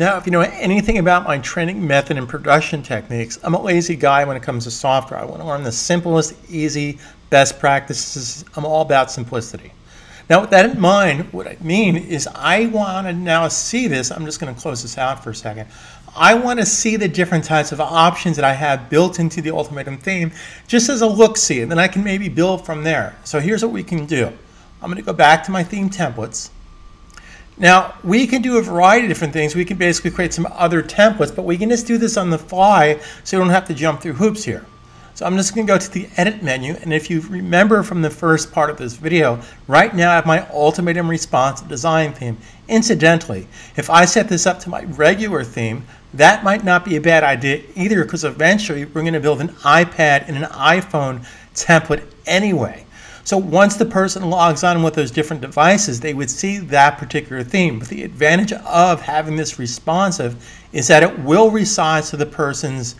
Now, if you know anything about my training method and production techniques, I'm a lazy guy when it comes to software. I want to learn the simplest, easy, best practices. I'm all about simplicity. Now, with that in mind, what I mean is I want to now see this. I'm just going to close this out for a second. I want to see the different types of options that I have built into the Ultimatum theme just as a look-see, and then I can maybe build from there. So here's what we can do. I'm going to go back to my theme templates. Now, we can do a variety of different things. We can basically create some other templates, but we can just do this on the fly so you don't have to jump through hoops here. So I'm just going to go to the Edit menu, and if you remember from the first part of this video, right now I have my Ultimatum Responsive Design theme. Incidentally, if I set this up to my regular theme, that might not be a bad idea either because eventually we're going to build an iPad and an iPhone template anyway. So once the person logs on with those different devices, they would see that particular theme. But the advantage of having this responsive is that it will resize to the person's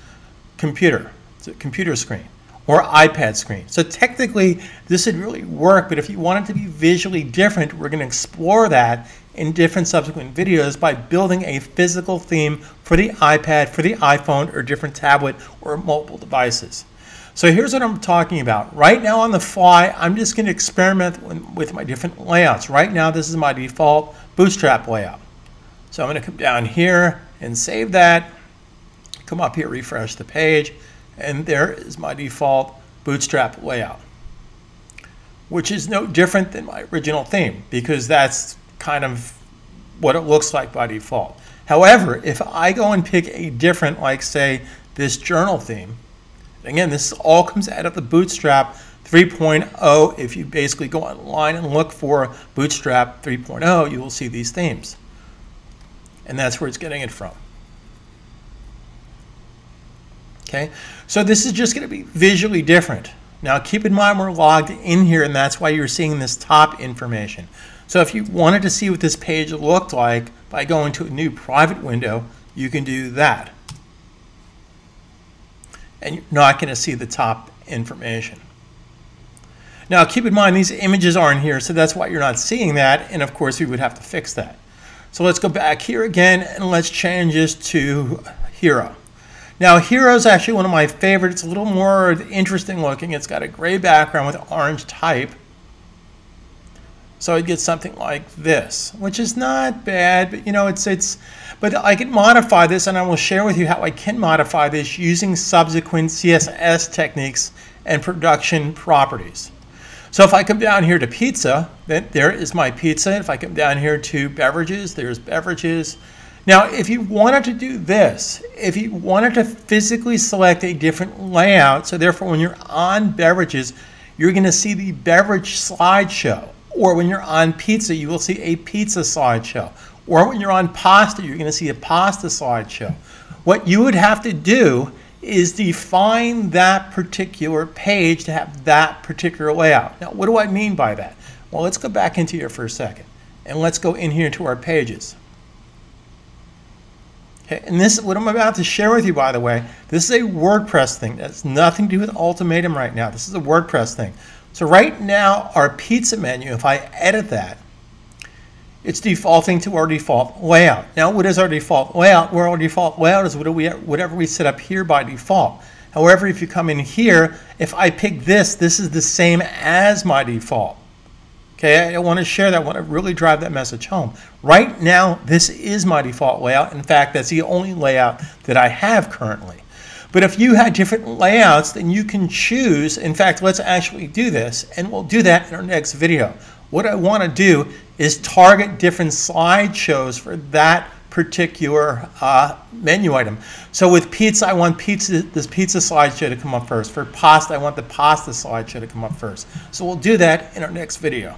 computer, computer screen or iPad screen. So technically, this would really work, but if you want it to be visually different, we're going to explore that in different subsequent videos by building a physical theme for the iPad, for the iPhone, or different tablet or mobile devices. So here's what I'm talking about. Right now on the fly, I'm just going to experiment with my different layouts. Right now, this is my default Bootstrap layout. So I'm going to come down here and save that. Come up here, refresh the page, and there is my default Bootstrap layout, which is no different than my original theme because that's kind of what it looks like by default. However, if I go and pick a different, like say, this journal theme, Again, this all comes out of the Bootstrap 3.0. If you basically go online and look for Bootstrap 3.0, you will see these themes. And that's where it's getting it from. Okay, so this is just going to be visually different. Now keep in mind we're logged in here and that's why you're seeing this top information. So if you wanted to see what this page looked like by going to a new private window, you can do that and you're not going to see the top information. Now keep in mind these images aren't here, so that's why you're not seeing that, and of course we would have to fix that. So let's go back here again and let's change this to Hero. Now Hero is actually one of my favorites. It's a little more interesting looking. It's got a gray background with orange type. So I'd get something like this, which is not bad, but you know, it's, it's, but I can modify this and I will share with you how I can modify this using subsequent CSS techniques and production properties. So if I come down here to pizza, then there is my pizza. If I come down here to beverages, there's beverages. Now, if you wanted to do this, if you wanted to physically select a different layout, so therefore when you're on beverages, you're going to see the beverage slideshow. Or when you're on pizza, you will see a pizza slideshow. Or when you're on pasta, you're going to see a pasta slideshow. What you would have to do is define that particular page to have that particular layout. Now, what do I mean by that? Well, let's go back into here for a second. And let's go in here to our pages. Okay, and this, what I'm about to share with you, by the way, this is a WordPress thing. That's nothing to do with Ultimatum right now. This is a WordPress thing. So right now, our pizza menu, if I edit that, it's defaulting to our default layout. Now, what is our default layout? Well, our default layout is whatever we set up here by default. However, if you come in here, if I pick this, this is the same as my default. Okay, I want to share that, I want to really drive that message home. Right now, this is my default layout. In fact, that's the only layout that I have currently. But if you had different layouts, then you can choose. In fact, let's actually do this, and we'll do that in our next video. What I want to do is target different slideshows for that particular uh, menu item. So with pizza, I want pizza, this pizza slideshow to come up first. For pasta, I want the pasta slideshow to come up first. So we'll do that in our next video.